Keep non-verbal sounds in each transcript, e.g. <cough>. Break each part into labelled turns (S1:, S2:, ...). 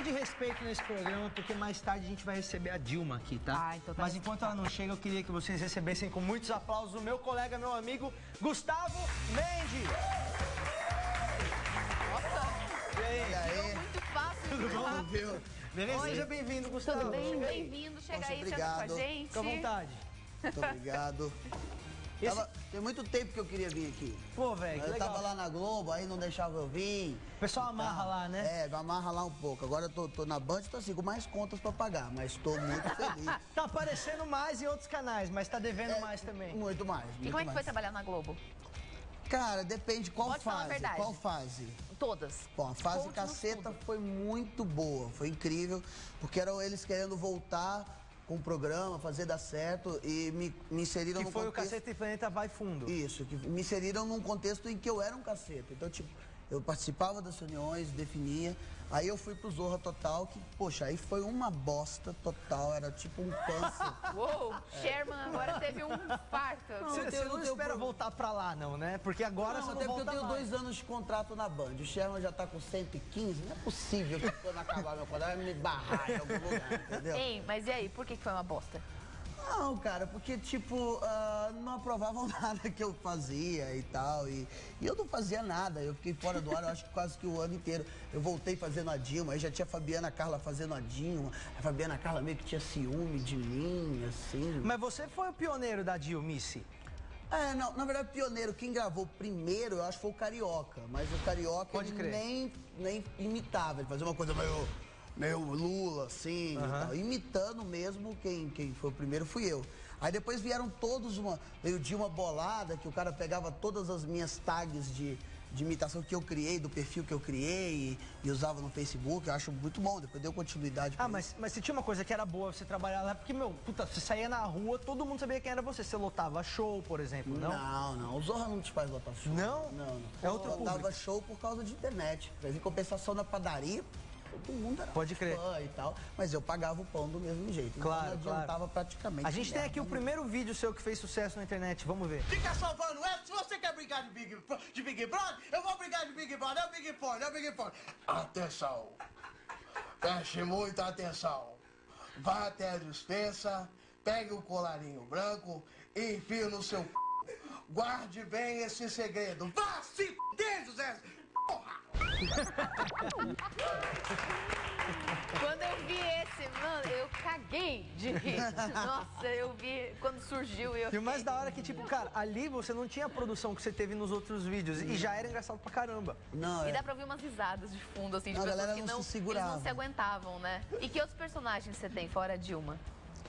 S1: pouco de respeito nesse programa, porque mais tarde a gente vai receber a Dilma aqui, tá?
S2: Ah, então tá
S1: Mas enquanto ela não chega, eu queria que vocês recebessem com muitos aplausos o meu colega, meu amigo, Gustavo Mendes.
S2: Nossa,
S1: E aí?
S3: E aí?
S2: muito fácil.
S1: Tudo
S2: muito
S1: bom?
S3: Viu?
S1: Beleza?
S2: Oi.
S1: Seja bem-vindo, Gustavo.
S2: Tudo bem?
S1: Chega.
S2: Bem-vindo. Chega
S3: Poxa,
S2: aí, senta com a
S3: obrigado.
S2: gente.
S1: Fica à vontade.
S3: Muito obrigado.
S1: Esse-
S3: Tava- tem muito tempo que eu queria vir aqui.
S1: Pô, velho,
S3: eu
S1: legal.
S3: tava lá na Globo, aí não deixava eu vir.
S1: O pessoal amarra lá, né?
S3: É, amarra lá um pouco. Agora eu tô, tô na Band, tô assim, com mais contas pra pagar, mas tô muito <laughs> feliz.
S1: Tá aparecendo mais em outros canais, mas tá devendo
S3: É,
S1: mais também.
S3: Muito mais.
S2: E
S3: muito
S2: como é que foi trabalhar na Globo?
S3: Cara, depende qual
S2: Pode falar a
S3: fase.
S2: verdade.
S3: Qual fase?
S2: Todas.
S3: Bom, a fase
S2: Conte-nos
S3: caceta foi muito boa, foi incrível, porque eram eles querendo voltar com o programa, fazer dar certo e me, me inseriram
S1: Que
S3: no
S1: foi o
S3: contexto...
S1: Caceta e Planeta Vai Fundo.
S3: Isso, que me inseriram num contexto em que eu era um caceta. Então, tipo, eu participava das reuniões, definia. Aí eu fui pro Zorra Total, que, poxa, aí foi uma bosta total, era tipo um câncer. <laughs>
S2: Uou, Sherman agora teve um parto.
S1: Você,
S3: eu
S1: você
S3: tenho-
S1: não
S3: tenho
S1: espera
S3: pro-
S1: voltar pra lá, não, né? Porque agora
S3: Não,
S1: você
S3: até
S1: não
S3: porque eu tenho
S1: mais.
S3: dois anos de contrato na Band. O Sherman já tá com 115, não é possível que quando acabar meu contrato vai me barrar em algum lugar, entendeu?
S2: Ei, mas e aí, por que que foi uma bosta?
S3: Não, cara, porque, tipo, ah, não aprovavam <laughs> nada que eu fazia e tal. E, e eu não fazia nada. Eu fiquei fora do ar, eu acho que quase que o ano inteiro. Eu voltei fazendo a Dilma, aí já tinha a Fabiana Carla fazendo a Dilma. A Fabiana Carla meio que tinha ciúme de mim, assim.
S1: Mas você foi o pioneiro da Dilmice.
S3: É, não, na verdade, pioneiro, quem gravou primeiro, eu acho que foi o Carioca. Mas o Carioca
S1: Pode
S3: ele
S1: crer.
S3: nem, nem imitava, ele fazia uma coisa meio, meio Lula, assim, tal. Imitando mesmo, quem, quem foi o primeiro fui eu. Aí depois vieram todos uma. Veio de uma bolada, que o cara pegava todas as minhas tags de, de imitação que eu criei, do perfil que eu criei e, e usava no Facebook. Eu acho muito bom, depois deu continuidade.
S1: Ah, mas, mas se tinha uma coisa que era boa você trabalhar lá, porque, meu, puta, você saía na rua, todo mundo sabia quem era você. Você lotava show, por exemplo, não?
S3: Não, não. O Zorra não te faz lotar show.
S1: Não?
S3: Não, não.
S1: É outro
S3: Eu dava
S1: público.
S3: show por causa de internet. Mas em compensação na padaria, todo mundo era
S1: Pode crer.
S3: fã e tal. Mas eu pagava o pão do mesmo jeito. Então
S1: Claro,
S3: não adiantava
S1: claro.
S3: praticamente.
S1: A gente tem aqui o primeiro vídeo seu que fez sucesso na internet, vamos ver.
S4: Fica salvando ela. Se você quer brigar de Big, de Big Brother, eu vou brigar de Big Brother. É o Big Fone, é o Big Fone. Atenção. Preste muita atenção. Vá até a dispensa, pegue o colarinho branco e enfie no seu c... Guarde bem esse segredo. Vá se f***, José. Porra!
S2: Quando eu vi esse, mano, eu caguei de rir. Nossa, eu vi quando surgiu eu.
S1: E o mais da hora é que, tipo, cara, ali você não tinha a produção que você teve nos outros vídeos. E já era engraçado pra caramba.
S3: Não,
S2: E
S3: é.
S2: dá pra ouvir umas risadas de fundo, assim, de pessoas
S3: galera
S2: que
S3: não
S2: não,
S3: se segurava.
S2: eles não se aguentavam, né? E que outros personagens você tem, fora a Dilma?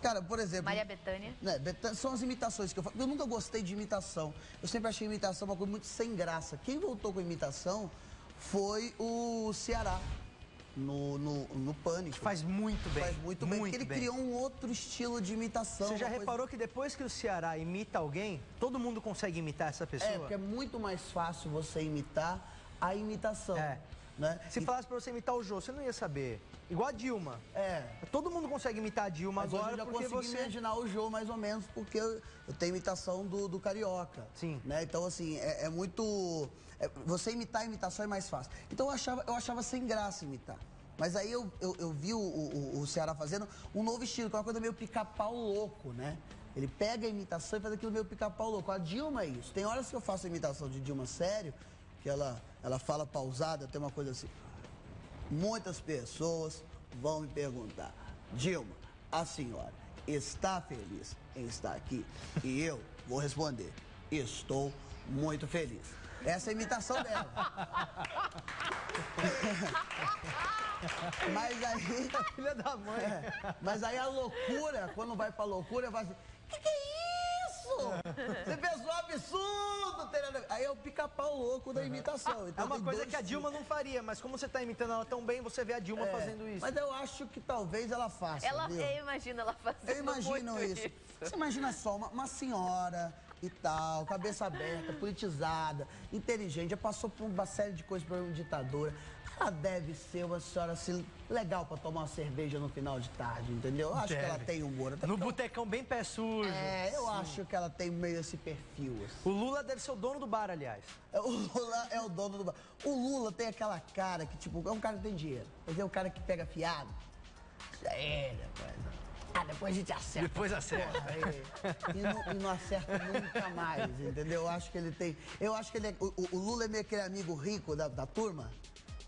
S3: Cara, por exemplo.
S2: Maria Bethânia?
S3: Né, são as imitações que eu faço. Eu nunca gostei de imitação. Eu sempre achei imitação uma coisa muito sem graça. Quem voltou com imitação foi o Ceará. No, no, no Pânico.
S1: Faz muito bem.
S3: Faz muito bem, porque ele
S1: bem.
S3: criou um outro estilo de imitação.
S1: Você já
S3: uma coisa-
S1: reparou que depois que o Ceará imita alguém, todo mundo consegue imitar essa pessoa?
S3: É, porque é muito mais fácil você imitar a imitação.
S1: É.
S3: Né?
S1: Se
S3: E-
S1: falasse pra você imitar o Jô, você não ia saber. Igual a Dilma.
S3: É.
S1: Todo mundo consegue imitar a Dilma
S3: Mas
S1: agora
S3: eu já
S1: porque
S3: consegui
S1: você...
S3: imaginar o Jô mais ou menos, porque eu, eu tenho imitação do, do Carioca.
S1: Sim.
S3: Né? Então, assim, é, é muito... é- você imitar a imitação é mais fácil. Então, eu achava, eu achava sem graça imitar. Mas aí eu, eu, eu vi o, o, o Ceará fazendo um novo estilo, que é uma coisa meio pica-pau louco, né? Ele pega a imitação e faz aquilo meio pica-pau louco. A Dilma é isso. Tem horas que eu faço a imitação de Dilma sério, que ela, ela fala pausada, tem uma coisa assim. Muitas pessoas vão me perguntar, Dilma, a senhora está feliz em estar aqui? E eu vou responder, estou muito feliz. Essa é a imitação dela. <laughs> Mas aí.
S1: Filha da mãe.
S3: É, mas aí a loucura, quando vai pra loucura, vai assim, que que é isso? Você fez um absurdo! Terana." Aí é o pica-pau louco da imitação.
S1: É
S3: Então
S1: uma
S3: tem
S1: coisa que a Dilma não faria, mas como você tá imitando ela tão bem, você vê a Dilma
S3: É,
S1: fazendo isso.
S3: Mas eu acho que talvez ela faça.
S2: Ela,
S3: viu?
S2: eu imagino ela fazendo
S3: Eu imagino
S2: muito
S3: isso. Você imagina só, uma, uma senhora e tal, cabeça aberta, politizada, inteligente, já passou por uma série de coisas por uma ditadura. ela deve ser uma senhora assim, legal pra tomar uma cerveja no final de tarde, entendeu? Eu acho que ela
S1: Deve.
S3: tem humor. Até
S1: No
S3: porque-
S1: botecão bem pé sujo.
S3: É, eu acho que ela tem meio esse perfil. assim.
S1: O Lula deve ser o dono do bar, aliás. <laughs>
S3: O Lula é o dono do bar. O Lula tem aquela cara que, tipo, é um cara que tem dinheiro. Mas é um cara que pega fiado. É, depois. Ah, depois a gente acerta.
S1: Depois acerta.
S3: Aí, e, não, e não acerta nunca mais, entendeu? Eu acho que ele tem. Eu acho que ele é, o, o- Lula é meio aquele amigo rico da, da turma.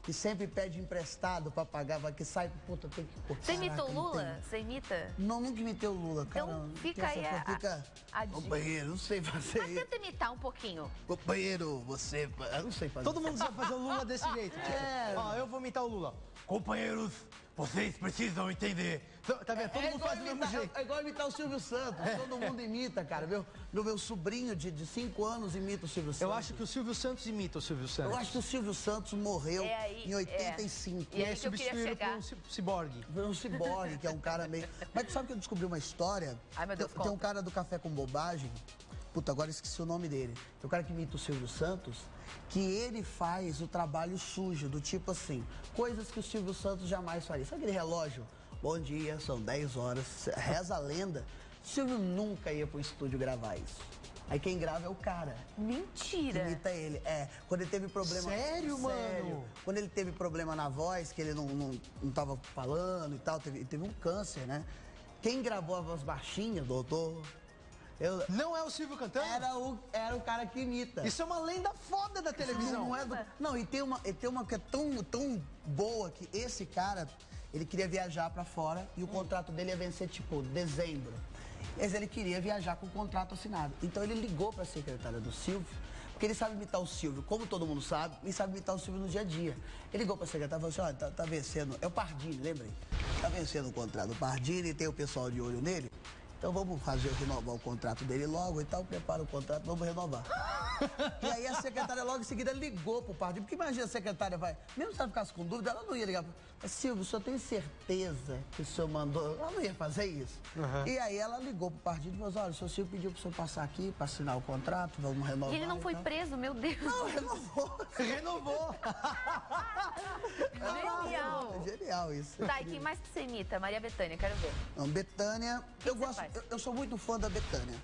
S3: Que sempre pede emprestado pra pagar, vai que sai, puta, tem que cortar.
S2: Você imita o Lula? Você imita?
S3: Não, nunca imitei o Lula, cara.
S2: Então fica aí
S3: coisa,
S2: a-
S3: Fica...
S2: a.
S3: Companheiro, não sei fazer
S2: Mas
S3: isso.
S2: tenta imitar um pouquinho.
S3: Companheiro, você. Eu não sei fazer
S1: Todo mundo sabe fazer o Lula desse jeito.
S3: É.
S1: Ó, eu vou imitar o Lula. Companheiros, vocês precisam entender. Tá vendo? Todo mundo
S3: igual
S1: faz do mesmo jeito.
S3: É igual imitar o Silvio Santos. Todo mundo imita, cara. Meu, meu, meu sobrinho de 5 anos imita o Silvio Santos.
S1: Eu acho que o Silvio Santos imita o Silvio Santos.
S3: Eu acho que o Silvio Santos morreu
S2: É aí,
S3: em 85.
S2: é. E aí
S1: é substituído por um ci- ciborgue.
S3: Foi um ciborgue, que é um cara meio. <laughs> Mas tu sabe que eu descobri uma história?
S2: Ai, meu Deus,
S3: tem, tem um cara do Café com Bobagem. Puta, agora eu esqueci o nome dele. Tem um cara que imita o Silvio Santos, que ele faz o trabalho sujo, do tipo assim, coisas que o Silvio Santos jamais faria. Sabe aquele relógio? Bom dia, são 10 horas, reza a lenda. O Silvio nunca ia pro estúdio gravar isso. Aí quem grava é o cara. que
S2: Mentira.
S3: imita ele. É, quando ele teve problema.
S1: Sério, mano?
S3: Quando ele teve problema na voz, que ele não, não, não tava falando e tal, teve, teve um câncer, né? Quem gravou a voz baixinha, doutor? Eu,
S1: Não é o Silvio cantando?
S3: era, o, era o cara que imita.
S1: Isso é uma lenda foda da televisão.
S3: Não, é do- não, e tem uma, e tem uma que é tão, tão boa que esse cara, ele queria viajar pra fora e o contrato dele ia vencer, tipo, dezembro. Mas ele queria viajar com o contrato assinado. Então ele ligou pra secretária do Silvio, porque ele sabe imitar o Silvio, como todo mundo sabe, e sabe imitar o Silvio no dia a dia. Ele ligou pra secretária e falou assim, olha, tá, tá vencendo, é o Pardini, lembrem? Tá vencendo o contrato do Pardini, tem o pessoal de olho nele. Então vamos fazer renovar o contrato dele logo e tal, prepara o contrato, vamos renovar. E aí a secretária logo em seguida ligou pro Pardini, porque imagina a secretária vai, mesmo se ela ficasse com dúvida, ela não ia ligar. Silvio, o senhor tem certeza que o senhor mandou? Ela não ia fazer isso. E aí ela ligou pro Pardini e falou, assim, olha, o senhor Silvio pediu pro senhor passar aqui para assinar o contrato, vamos renovar.
S2: E ele não foi
S3: tal.
S2: preso, meu Deus.
S3: Não, renovou. <laughs>
S1: Renovou.
S2: Genial.
S3: É genial isso.
S2: Tá, e quem mais que você imita? Maria Bethânia, quero ver.
S3: Não, Betânia, eu gosto, eu, eu sou muito fã da Betânia.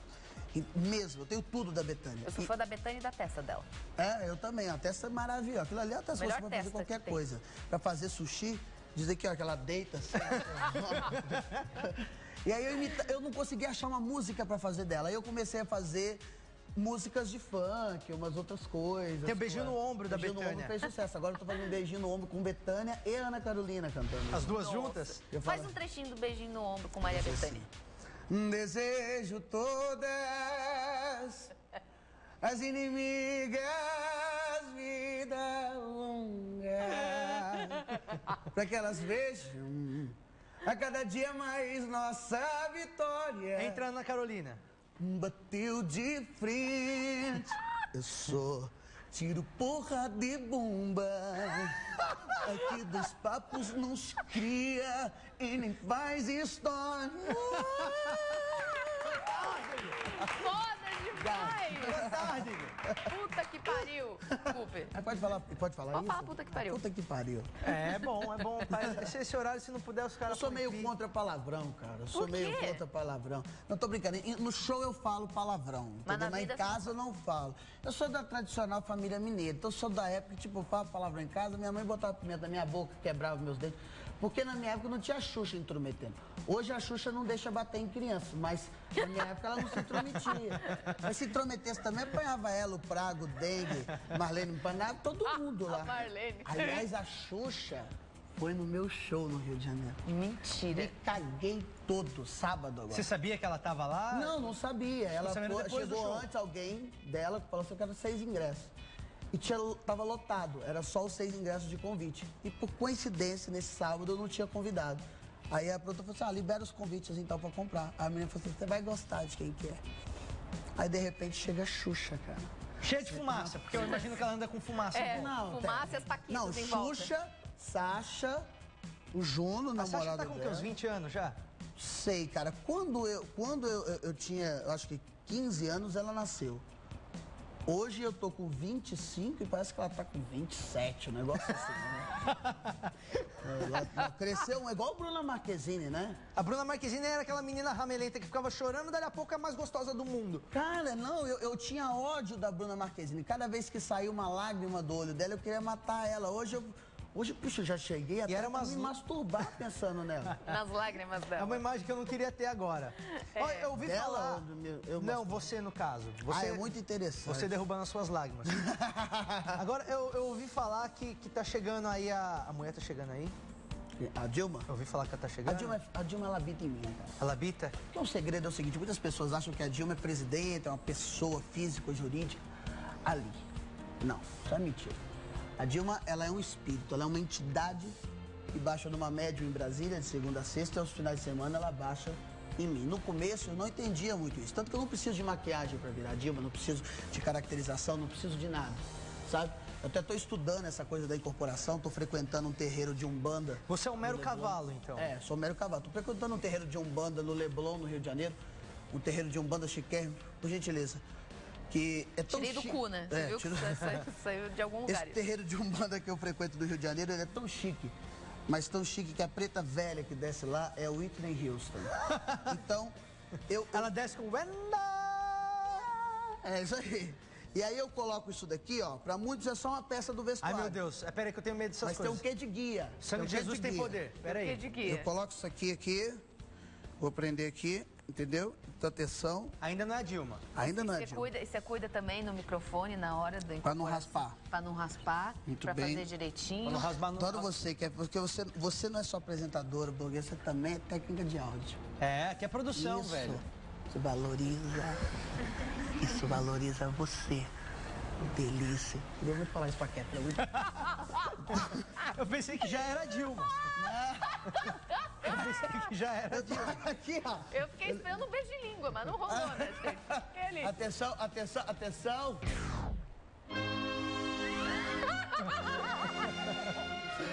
S3: E Mesmo, eu tenho tudo da Betânia.
S2: Eu sou
S3: E-
S2: fã da Bethânia e da testa dela.
S3: É, eu também. A testa é maravilhosa. Aquilo ali é a testa
S2: Melhor
S3: você vai fazer qualquer coisa. Pra fazer sushi, dizer que, ó, que ela deita assim. <laughs> e aí eu, imita- eu não conseguia achar uma música pra fazer dela. Aí eu comecei a fazer músicas de funk, umas outras coisas.
S1: Tem o Beijinho no Ombro da
S3: Beijinho no
S1: Bethânia.
S3: Ombro fez sucesso. Agora eu tô fazendo um beijinho no ombro com Betânia e Ana Carolina cantando.
S1: As duas juntas?
S3: Eu
S2: Faz um trechinho do beijinho no ombro com Maria Bethânia.
S3: Desejo todas as inimigas vida longa para que elas vejam a cada dia mais nossa vitória.
S1: Entra Ana Carolina.
S3: Bateu de frente, eu sou tiro porra de bomba. Aqui dos papos não se cria e nem faz história.
S2: Demais!
S1: Tarde.
S2: Puta que pariu!
S3: Ah, Pode falar, pode falar
S2: Pode
S3: isso?
S2: falar puta que pariu.
S3: Puta que pariu.
S1: É bom, é bom. Tá? Esse, esse horário, se não puder, os
S3: Eu
S1: caras
S3: sou
S1: põem
S3: meio
S1: pi.
S3: contra palavrão, cara. Eu sou
S2: Por
S3: meio contra palavrão. Não tô brincando. No show eu falo palavrão.
S2: Mas
S3: Entendeu?
S2: na
S3: Mas em casa eu não falo. Eu sou da tradicional família mineira. Então eu sou da época que, tipo, eu falo palavrão em casa, minha mãe botava pimenta na minha boca, quebrava meus dentes. Porque na minha época não tinha Xuxa intrometendo. Hoje a Xuxa não deixa bater em criança, mas na minha época ela não se intrometia. Mas se intrometesse também, apanhava ela, o Prago, o Dengue, Marlene Empanada, todo mundo lá.
S2: a Marlene.
S3: Aliás, a Xuxa foi no meu show no Rio de Janeiro.
S2: Mentira.
S3: Me caguei todo, sábado agora.
S1: Você sabia que ela tava lá?
S3: Não, não sabia. Ela foi- chegou antes alguém dela que falou assim, eu quero seis ingressos. E tinha, tava lotado, era só os seis ingressos de convite. E por coincidência, nesse sábado, eu não tinha convidado. Aí a produtora falou assim, ah, libera os convites então pra comprar. Aí a menina falou assim, você vai gostar de quem que é. Aí de repente chega a Xuxa, cara.
S1: Cheia de fumaça, porque eu imagino que ela anda com fumaça.
S2: É.
S3: Não,
S2: Fumaça e as paquitas
S3: Não,
S2: em volta.
S3: Xuxa, Sasha, o Juno,
S1: A Sasha
S3: namorado
S1: tá com o quê?
S3: dela.
S1: uns 20 anos já?
S3: Sei, cara. Quando eu, quando eu, eu, eu tinha, eu acho que 15 anos, ela nasceu. Hoje eu tô com 25 e parece que ela tá com 27, um negócio assim, né? <laughs> Ela- cresceu, é igual a Bruna Marquezine, né?
S1: A Bruna Marquezine era aquela menina ramelenta que ficava chorando, dali a pouco é a mais gostosa do mundo.
S3: Cara, não, eu, eu tinha ódio da Bruna Marquezine. Cada vez que saiu uma lágrima do olho dela, eu queria matar ela. Hoje eu. Hoje, puxa, eu já cheguei até
S1: era
S3: pra
S1: umas-
S3: me masturbar <laughs> pensando nela.
S2: Nas lágrimas
S1: É
S2: dela.
S1: uma imagem que eu não queria ter agora. Olha, eu ouvi
S3: Dela
S1: falar.
S3: ou do meu- eu
S1: não, você no caso. Você,
S3: ah, é muito interessante.
S1: Você derrubando as suas lágrimas. <laughs> Agora, eu, eu ouvi falar que, que tá chegando aí a. A mulher tá chegando aí?
S3: A Dilma?
S1: Eu ouvi falar que ela tá
S3: A
S1: chegando.
S3: Dilma, é- a Dilma ela habita em mim, cara.
S1: Ela habita?
S3: Então, o segredo é o seguinte: muitas pessoas acham que a Dilma é presidente, é uma pessoa física ou jurídica. Ali. Não, isso é mentira. A Dilma, ela é um espírito, ela é uma entidade que baixa numa médium em Brasília, de segunda a sexta, e aos finais de semana ela baixa em mim. No começo eu não entendia muito isso, tanto que eu não preciso de maquiagem para virar Dilma, não preciso de caracterização, não preciso de nada, sabe? Eu até estou estudando essa coisa da incorporação, estou frequentando um terreiro de Umbanda.
S1: Você é um mero cavalo, então.
S3: É, sou mero cavalo. Tô frequentando um terreiro de Umbanda no Leblon, no Rio de Janeiro. Um terreiro de Umbanda chiquérrimo, por gentileza. Que é tão
S2: Tirei do
S3: chique-
S2: cu, né? Você
S3: É,
S2: viu que sa- sa- saiu de algum lugar.
S3: Esse
S2: isso.
S3: terreiro de Umbanda que eu frequento do Rio de Janeiro, ele é tão chique. Mas tão chique que a preta velha que desce lá é o Whitney Houston. <laughs> Então, eu...
S1: Ela desce com.
S3: É isso aí. E aí eu coloco isso daqui, ó. Pra muitos é só uma peça do
S1: Ai,
S3: vestuário.
S1: meu Deus. É, pera aí que eu tenho medo dessas
S3: Mas tem um
S1: coisas.
S3: quê de guia.
S1: Sangue
S3: um
S1: de
S3: quê
S1: Jesus tem
S3: guia.
S1: poder. Pera
S2: Que
S1: aí.
S2: de guia.
S3: Eu coloco isso aqui, aqui. Vou prender aqui, entendeu? Então, atenção.
S1: Ainda não é a Dilma.
S3: Ainda não é, Dilma.
S2: cuida, você cuida também no microfone na hora do
S3: Pra não raspar.
S2: Pra não raspar,
S3: Muito
S2: pra
S3: bem.
S2: fazer direitinho.
S1: Pra não rasgar no...
S3: Adoro você, que é porque você, você não é só apresentadora, blogueira, você também é técnica de áudio.
S1: É, que é produção,
S3: isso,
S1: velho.
S3: Isso valoriza. Isso valoriza você. Delícia. Eu vou falar isso pra muito-
S1: Eu pensei que já era a Dilma. Eu pensei que já era a Dilma.
S3: Aqui, ó.
S2: Eu fiquei esperando um beijo de língua, mas não rolou, né, gente?
S3: Atenção, atenção, atenção.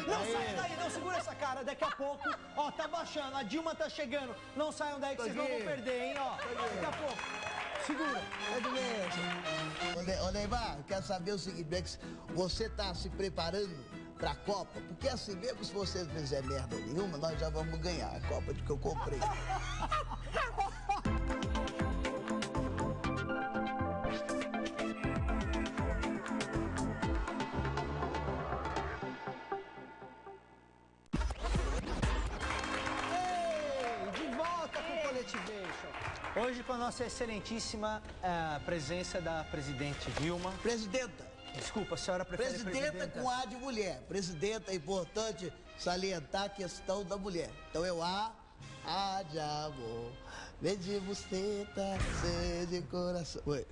S1: Não saiam daí, não segura essa cara. Daqui a pouco, ó, tá baixando. A Dilma tá chegando. Não saiam daí que vocês não vão perder, hein, ó. Daqui a pouco. Segura.
S3: É do mesmo. Ô, Ô, Neymar, eu quero saber o seguinte, é você tá se preparando pra Copa? Porque assim, mesmo se você não fizer merda nenhuma, nós já vamos ganhar a Copa de que eu comprei. <laughs>
S1: Hoje com a nossa excelentíssima eh, presença da presidente Dilma.
S3: Presidenta,
S1: Desculpa, a senhora prefere
S3: presidenta
S1: presidenta?
S3: com A de mulher. Presidenta é importante salientar a questão da mulher. Então eu A, A de amor. Vem de busteta, C de coração. Oi.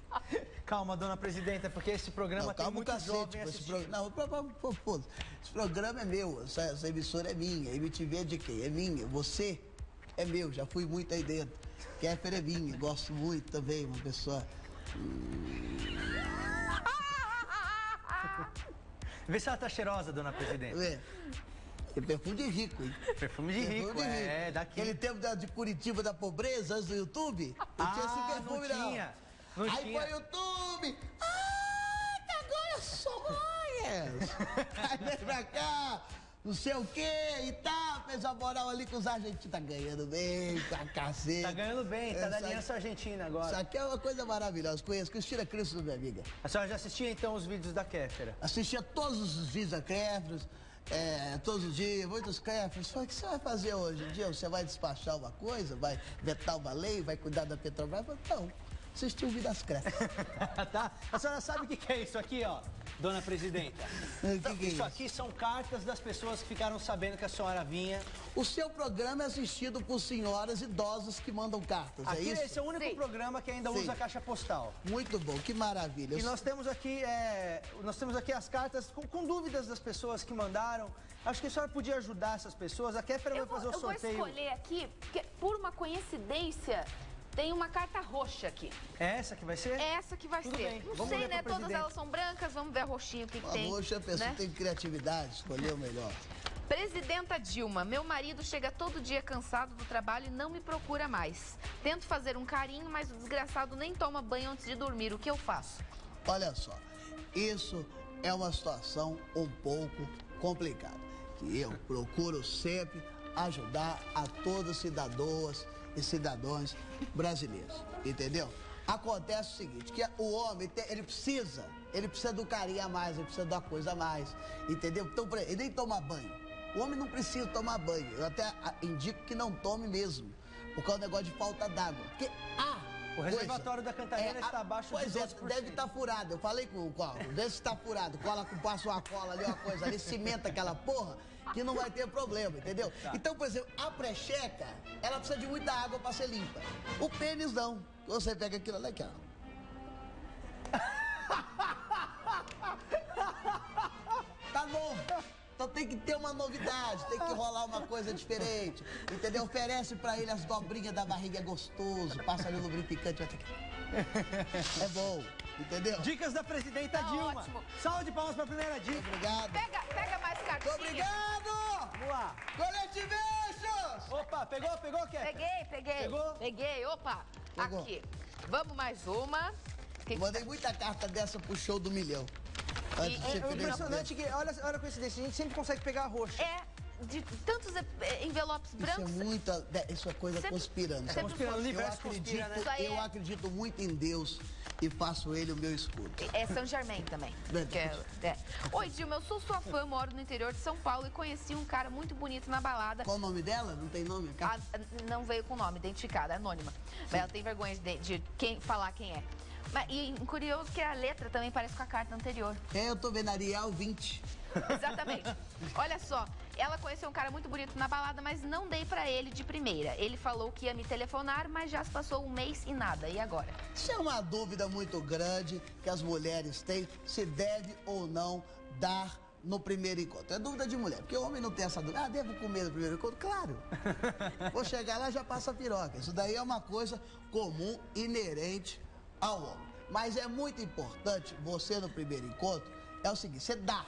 S1: Calma, dona presidenta, porque esse programa
S3: Não,
S1: tem muito
S3: cacete.
S1: jovem
S3: Esse pro... Não, esse programa é meu. Essa, essa emissora é minha. A MTV é de quem? É minha. Você é meu. Já fui muito aí dentro. Kéfera é minha. Gosto muito também. Uma pessoa. <laughs>
S1: Vê se ela tá cheirosa, dona presidenta.
S3: É. É perfume de rico, hein?
S1: Perfume de rico,
S3: Perfume de
S1: é, daqui.
S3: Aquele tempo da- de Curitiba da pobreza, antes do YouTube, não
S1: Ah,
S3: tinha esse
S1: não
S3: perfume,
S1: tinha. Não
S3: Aí
S1: tinha.
S3: foi o YouTube. Ah, que agora sonhas. <laughs> Aí vem pra cá, não sei o quê e tal. Fez a moral ali com os argentinos. Tá ganhando bem, pra cacete.
S1: Tá ganhando bem, tá
S3: Essa
S1: da
S3: aqui-
S1: Aliança Argentina
S3: Isso
S1: agora.
S3: aqui é uma coisa maravilhosa. Conheço Cristina Cristo, minha amiga.
S1: A senhora já assistia então os vídeos da Kéfera?
S3: Assistia todos os vídeos da Crefros, é, todos os dias, muitos. Falei, o que você vai fazer hoje? Um dia você vai despachar uma coisa, vai vetar uma lei, vai cuidar da Petrobras? Eu falei, não, assisti o vídeo das Crefros. <laughs>
S1: tá? A senhora sabe o que que é isso aqui, ó, dona presidenta? <laughs>
S3: Que que é
S1: isso
S3: isso?
S1: aqui são cartas das pessoas que ficaram sabendo que a senhora vinha.
S3: O seu programa é assistido por senhoras idosas que mandam cartas, é
S1: Aqui
S3: isso?
S1: esse é o único
S2: Sim.
S1: programa que ainda
S3: Sim.
S1: usa caixa postal.
S3: Muito bom, que maravilha.
S1: E nós temos aqui, é, nós temos aqui as cartas com, com dúvidas das pessoas que mandaram. Acho que a senhora podia ajudar essas pessoas. A Kéfera vai fazer o
S2: eu vou
S1: sorteio.
S2: escolher aqui, porque por uma coincidência, tem uma carta roxa aqui.
S1: É essa que vai ser?
S2: É essa que vai
S1: Tudo
S2: ser.
S1: bem,
S2: Não
S1: vamos
S2: sei,
S1: ver
S2: né? Todas elas são brancas, vamos ver a roxinha o que, que
S3: A
S2: tem.
S3: roxa, a pessoa
S2: né?
S3: tem criatividade, escolheu o melhor.
S2: Presidenta Dilma, meu marido chega todo dia cansado do trabalho e não me procura mais. Tento fazer um carinho, mas o desgraçado nem toma banho antes de dormir. O que eu faço?
S3: Olha só, isso é uma situação um pouco complicada. Que eu procuro sempre ajudar a todos os cidadãos e cidadãos brasileiros. Entendeu? Acontece o seguinte, que o homem, ele precisa, ele precisa do carinho a mais, ele precisa da coisa a mais, entendeu? Então, por exemplo, ele nem toma banho. O homem não precisa tomar banho. Eu até indico que não tome mesmo, por causa do negócio de falta d'água. Porque ah,
S1: O reservatório da Cantareira está abaixo de
S3: Pois é,
S1: 12%.
S3: deve estar furado. Eu falei com o Paulo, deve estar furado. Cola com passa uma cola ali, uma coisa ali, cimenta aquela porra, que não vai ter problema, entendeu?
S1: Tá.
S3: Então, por exemplo, a precheca, ela precisa de muita água para ser limpa. O pênis não. Você pega aquilo ali, aqui, ó. <laughs> Tá novo. Então tem que ter uma novidade, tem que rolar uma coisa diferente. Entendeu? Oferece pra ele as dobrinhas da barriga, é gostoso. Passa ali o lubrificante, vai ter que... É bom, entendeu?
S1: Dicas da presidenta
S2: Tá
S1: Dilma.
S2: ótimo.
S1: Salve de palmas pra primeira dica.
S3: Obrigado.
S2: Pega, pega mais cartinha.
S3: obrigado!
S1: Vamos lá.
S3: Coletiveixos!
S1: Opa, pegou, pegou, Kéfera?
S2: Peguei, peguei.
S1: Pegou?
S2: Peguei, opa.
S3: Pegou.
S2: Aqui. Vamos mais uma. Que-
S3: Mandei muita carta dessa pro show do milhão.
S2: E-
S1: É
S3: presidente.
S1: impressionante que, olha, olha a coincidência, a gente sempre consegue pegar a roxa.
S2: É de tantos eh, envelopes
S3: Isso é
S2: brancos.
S3: muita. Isso é coisa
S2: Sempre-
S3: conspirando.
S2: sempre
S1: Conspirando.
S3: Eu
S1: universo
S3: acredito,
S1: conspira, né?
S3: Eu
S2: é-
S3: acredito muito em Deus e faço ele o meu escudo.
S2: É São Germain também. É- é. Oi, Dilma, eu sou sua fã, moro no interior de São Paulo e conheci um cara muito bonito na balada.
S3: Qual o nome dela? Não tem nome?
S2: Ah, não veio com nome, identificada, é anônima. Mas ela tem vergonha de, de quem, falar quem é. E curioso que a letra também parece com a carta anterior.
S3: É, eu tô vendo Ariel 20.
S2: Exatamente. Olha só, ela conheceu um cara muito bonito na balada, mas não dei pra ele de primeira. Ele falou que ia me telefonar, mas já se passou um mês e nada. E agora?
S3: Isso é uma dúvida muito grande que as mulheres têm se deve ou não dar no primeiro encontro. É dúvida de mulher, porque o homem não tem essa dúvida. Ah, devo comer no primeiro encontro? Claro. <laughs> Vou chegar lá já passa a piroca. Isso daí é uma coisa comum, inerente ao homem. Mas é muito importante você no primeiro encontro, é o seguinte, você dá.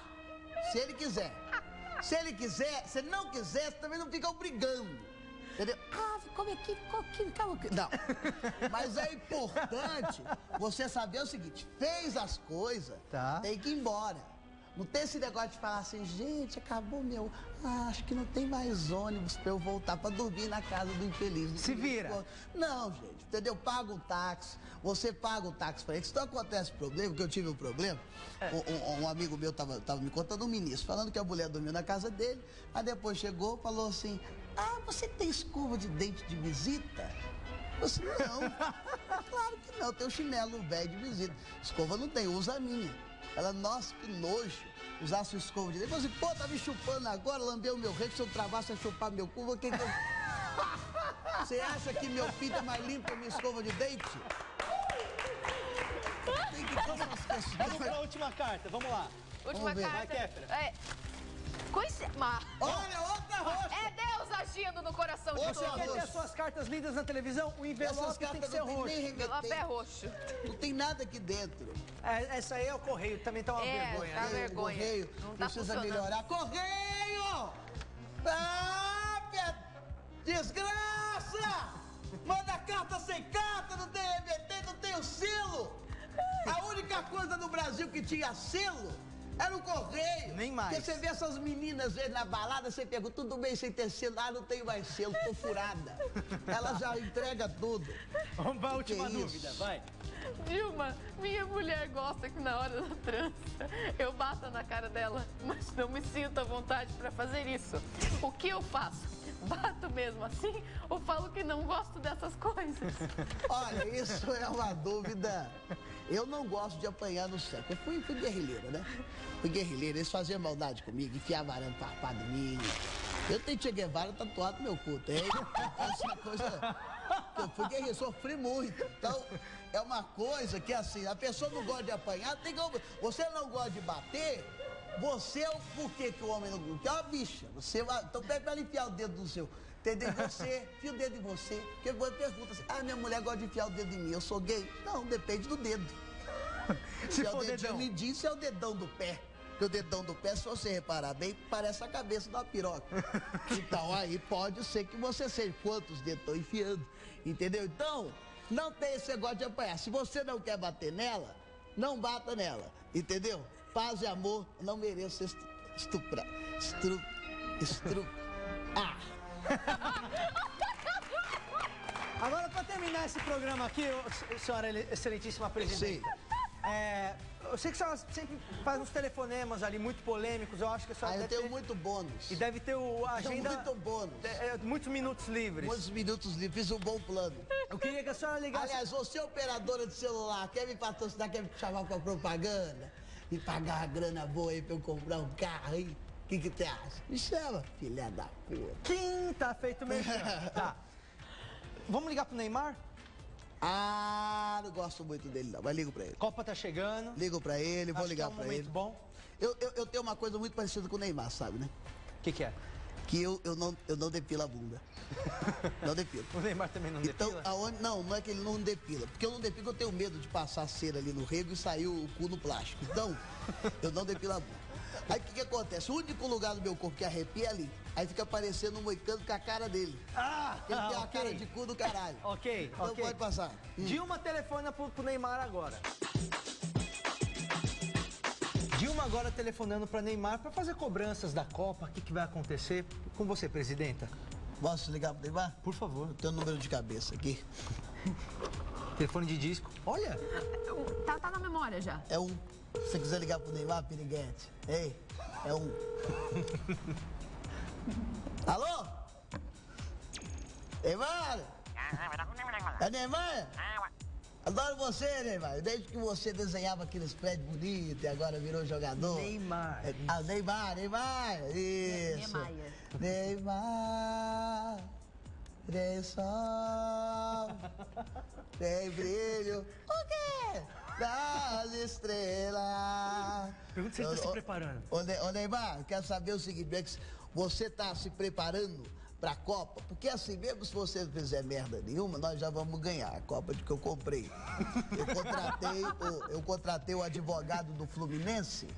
S3: Se ele quiser. Se ele quiser, se ele não quiser, você também não fica obrigando. Entendeu? Ah, come aqui, ficou aqui, ficou aqui. Não. <laughs> Mas é importante você saber o seguinte: fez as coisas,
S1: Tá.
S3: tem que ir embora. Não tem esse negócio de falar assim, gente, acabou meu. Ah, acho que não tem mais ônibus pra eu voltar pra dormir na casa do infeliz.
S1: Se vira.
S3: Não, gente, entendeu? Paga um táxi, você paga o táxi pra ele. Se não acontece problema, que eu tive um problema, um, um- um amigo meu tava, tava me contando, um ministro, falando que a mulher dormiu na casa dele, aí depois chegou falou assim: Ah, você tem escova de dente de visita? Eu disse, não, <laughs> claro que não, tem um chinelo velho de visita. Escova não tem, usa a minha. Ela, nossa, que nojo. Usar sua escova de dente. Eu falei assim, pô, tá me chupando agora, lambeu o meu rei, se eu travar, você chupar meu cu, o que <laughs> que eu... Você acha que meu pinto é mais limpo que a minha escova de dente? Tem que essas
S1: Vamos pra última carta, vamos lá.
S2: Última
S3: ver.
S2: carta.
S1: Vai, Kéfera.
S2: É. Coinci... Ma-
S3: Olha, outra roxa!
S2: É Deus agindo no coração de
S3: Ô,
S1: Você
S2: todos.
S1: quer ter
S3: roxo.
S1: suas cartas lindas na televisão? O envelope tem que ser
S3: não tem
S1: roxo.
S3: nem
S2: Envelope é roxo.
S3: Não tem nada aqui dentro.
S1: É, essa aí é o correio, também tá uma
S2: É,
S1: vergonha.
S2: tá
S1: né?
S3: Correio,
S2: vergonha.
S3: Correio,
S2: Não tá
S3: precisa melhorar. Correio! Ah, desgraça! Manda carta sem carta, não tem remetente, não tem o selo. A única coisa no Brasil que tinha selo era o correio.
S1: Nem mais.
S3: Porque você vê essas meninas vezes, na balada, você pergunta, tudo bem sem ter selo? Ah, não tenho mais selo, tô furada. Ela já entrega tudo.
S1: Vamos pra última
S3: Que isso?
S1: dúvida, vai.
S2: Dilma, minha mulher gosta que na hora da trança eu bata na cara dela, mas não me sinto à vontade pra fazer isso. O que eu faço? Bato mesmo assim ou falo que não gosto dessas coisas? <laughs>
S3: Olha, isso é uma dúvida. Eu não gosto de apanhar no céu. Eu fui, fui guerrilheiro, né? Fui guerrilheiro. Eles faziam maldade comigo, enfiavam arame farpado em mim. Eu tenho Che Guevara tatuado no meu cu? Essa é uma coisa. Eu fui guerreiro, sofri muito. Então, é uma coisa que assim, a pessoa não gosta de apanhar, tem que. Você não gosta de bater, você é o. Por que, o homem não? Porque é uma bicha. Você vai. Então pede pra ela enfiar o dedo no seu. Entendeu? Você, enfia o dedo em você. Porque você pergunta assim, ah, minha mulher gosta de enfiar o dedo em mim, eu sou gay? Não, depende do dedo. <laughs>
S1: Se
S3: é o dedinho
S1: dedão.
S3: se é o dedão do pé. Porque o dedão do pé, se você reparar bem, parece a cabeça da piroca. <laughs> Então aí pode ser que você seja quantos dedos estão enfiando. Entendeu? Então, não tem esse negócio de apanhar. Se você não quer bater nela, não bata nela, entendeu? Paz e amor, não mereço estuprar. Estru... Estru... Ah! <laughs>
S1: Agora, pra terminar esse programa aqui, senhora ele- excelentíssima presidenta. É, eu sei que a senhora sempre faz uns telefonemas ali muito polêmicos, eu acho que a
S3: Ah,
S1: senhora
S3: eu
S1: deve
S3: tenho
S1: ter,
S3: muito bônus.
S1: E deve ter o agenda...
S3: muito bônus.
S1: é, é, muitos minutos livres.
S3: Muitos minutos livres, fiz um bom plano.
S1: Eu queria que a senhora ligasse...
S3: Aliás, você operadora de celular, quer me patrocinar, quer me chamar pra propaganda? Me pagar uma grana boa aí pra eu comprar um carro aí? O que que você acha? Me chama, filha da puta.
S1: Quem tá feito mesmo? <laughs> tá. Vamos ligar pro Neymar?
S3: Ah, não gosto muito dele não, mas ligo pra ele.
S1: Copa tá chegando.
S3: Ligo pra ele, vou
S1: Acho que
S3: ligar
S1: é um
S3: pra ele.
S1: bom.
S3: Eu, eu, eu tenho uma coisa muito parecida com o Neymar, sabe, né?
S1: O que que é?
S3: Que eu, eu, não, eu não depilo a bunda. <laughs> não depilo.
S1: O Neymar também não
S3: Então,
S1: depila?
S3: aonde, não, não é que ele não depila. Porque eu não depilo, eu tenho medo de passar cera ali no rego e sair o cu no plástico. Então, <laughs> eu não depilo a bunda. Aí o que, que acontece? O único lugar do meu corpo que arrepia é ali. Aí fica parecendo um moicano com a cara dele.
S1: Ah,
S3: Ele tem a
S1: ok.
S3: cara de cu do caralho.
S1: Ok,
S3: Então
S1: ok.
S3: pode passar. Hum.
S1: Dilma telefona pro, pro Neymar agora. Dilma agora telefonando pra Neymar pra fazer cobranças da Copa. O que, que vai acontecer? Com você, presidenta.
S3: Posso ligar pro Neymar?
S1: Por favor.
S3: Eu tenho o número de cabeça aqui.
S1: Telefone de disco. Olha,
S2: Tá, tá na memória já.
S3: É um. Se você quiser ligar pro Neymar, piriguete. Ei, é um. Alô? Neymar? É Neymar? Adoro você, Neymar. Desde que você desenhava aqueles prédios bonitos e agora virou jogador.
S1: Neymar.
S3: É, Ah, Neymar, Neymar. Isso.
S2: Neymar.
S3: Neymar. Tem sol. Tem brilho. O quê? Das estrelas.
S1: Pergunta se ele tá
S3: Ô,
S1: se preparando.
S3: Ô, Ne- ô, Neymar, eu quero saber o seguinte, você tá se preparando pra Copa? Porque assim, mesmo se você não fizer merda nenhuma, nós já vamos ganhar a Copa de que eu comprei. Eu contratei o, eu contratei o advogado do Fluminense,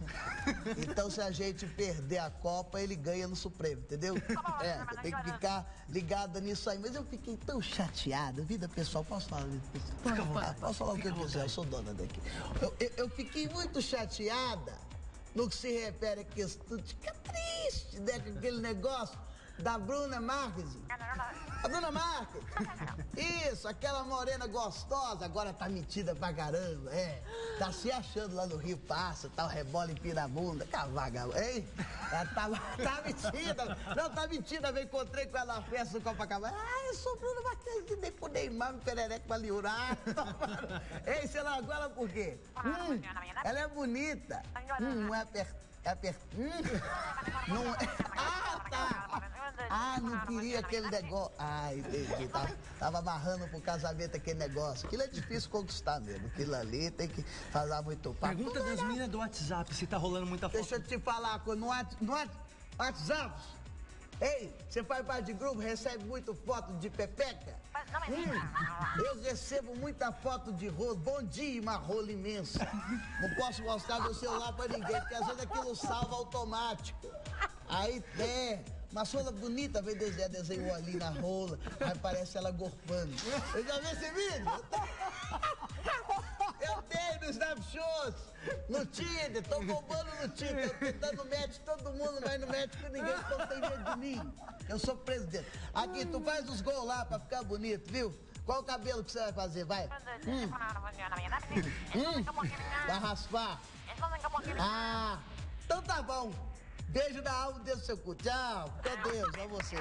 S3: então se a gente perder a Copa, ele ganha no Supremo, entendeu? É, tem que ficar ligada nisso aí. Mas eu fiquei tão chateada, vida pessoal, posso falar, vida pessoal? Ah, posso falar o que eu quiser, eu sou dona daqui. Eu, eu- eu fiquei muito chateada no que se refere a questão, fica triste, né, com aquele negócio da Bruna Marques. A Bruna Marques. <laughs> Isso, aquela morena gostosa, agora tá metida pra caramba, é. Tá se achando lá no Rio Passa, tá o rebola em Pirabunda, cavaga, hein? Ela tá, <laughs> tá metida, não, tá metida, eu encontrei com ela na festa do Copacabana. Ah, eu sou Bruna Marques, que dei pro Neymar, me perereca pra liurar. <laughs> Ei, você largou ela por quê? Hum, ela é bonita. Hum, não é apertada. É aper... hum, não é... Ah, tá! Ah, não queria aquele negócio. Ah, entendi. Tava, tava amarrando pro casamento aquele negócio. Aquilo é difícil conquistar mesmo. Aquilo ali tem que fazer muito papo.
S1: Pergunta das meninas do WhatsApp se tá rolando muita foto.
S3: Deixa eu te falar. No, no Whats- WhatsApp. Ei, você faz parte de grupo, recebe muito foto de pepeca? Hum, eu recebo muita foto de rolo. Bom dia, uma rola imensa. Não posso mostrar meu celular pra ninguém, porque às vezes aquilo salva automático. Aí é. Uma rola bonita, vem desenhar, desenhou ali na rola, aí parece ela gorfando. Eu já vi esse vídeo? Eu tenho no Snapshot, no Tinder, tô bombando no Tinder, eu tô dando match todo mundo, mas não match com ninguém, então tem medo de mim. Eu sou presidente. Aqui, tu faz os gols lá pra ficar bonito, viu? Qual o cabelo que você vai fazer? Vai. Hum, vai raspar. Ah, então tá bom. Beijo na alma desse seu cu. Tchau. Com Deus, é você.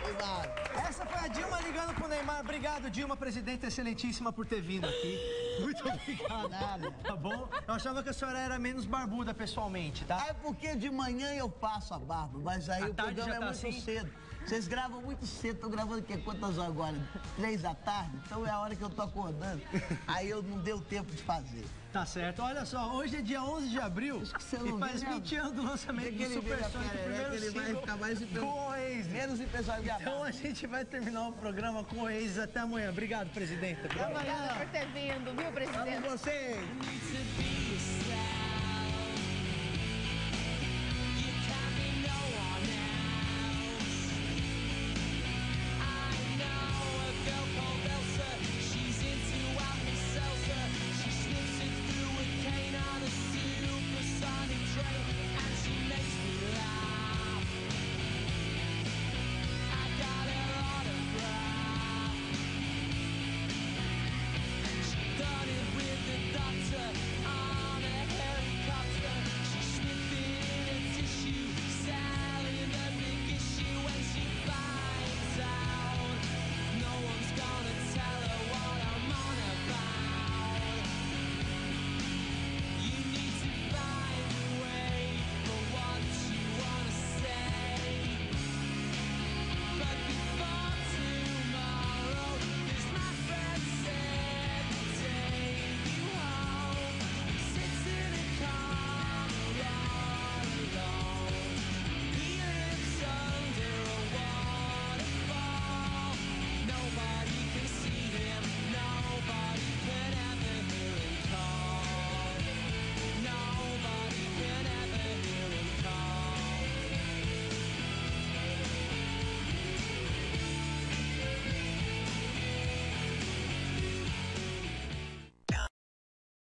S3: Obrigado.
S1: Essa foi a Dilma ligando pro Neymar. Obrigado, Dilma, presidente excelentíssima, por ter vindo aqui. Muito obrigado.
S3: Nada.
S1: Tá bom? Eu achava que a senhora era menos barbuda pessoalmente, tá?
S3: É porque de manhã eu passo a barba, mas aí
S1: À
S3: o programa é
S1: tá
S3: muito
S1: assim?
S3: cedo. Vocês gravam muito cedo, tô gravando o quê? Quantas horas agora? Três da tarde? Então é a hora que eu tô acordando. Aí eu não deu tempo de fazer.
S1: Tá certo. Olha só, hoje é dia 11 de abril
S3: que você
S1: e faz
S3: viu, né?
S1: 20 anos do lançamento do
S3: que ele
S1: Super Sonic, o
S3: perereca,
S1: primeiro
S3: ele vai ficar mais
S1: com Oasis.
S3: Menos em pessoal de
S1: Então a gente vai terminar o programa com o Oasis até amanhã. Obrigado, presidente. Obrigado.
S2: Obrigada por ter vindo, viu, presidente?
S3: Amo vocês!